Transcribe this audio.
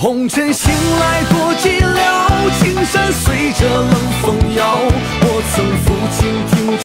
红尘醒来多